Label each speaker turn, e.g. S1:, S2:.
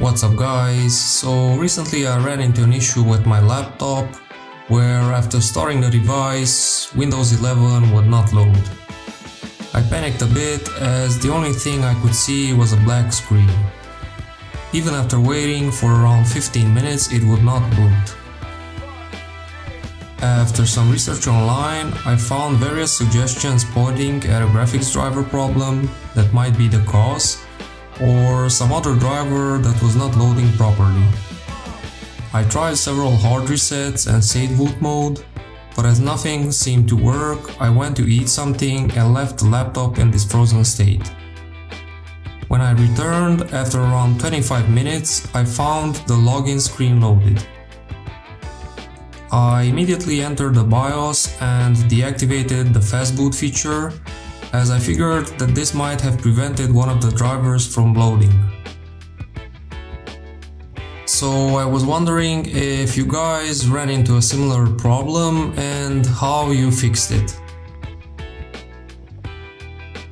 S1: What's up guys? So recently I ran into an issue with my laptop where after starting the device Windows 11 would not load. I panicked a bit as the only thing I could see was a black screen. Even after waiting for around 15 minutes it would not boot. After some research online, I found various suggestions pointing at a graphics driver problem that might be the cause or some other driver that was not loading properly. I tried several hard resets and safe boot mode, but as nothing seemed to work, I went to eat something and left the laptop in this frozen state. When I returned after around 25 minutes, I found the login screen loaded. I immediately entered the BIOS and deactivated the fast boot feature as I figured that this might have prevented one of the drivers from loading. So I was wondering if you guys ran into a similar problem and how you fixed it.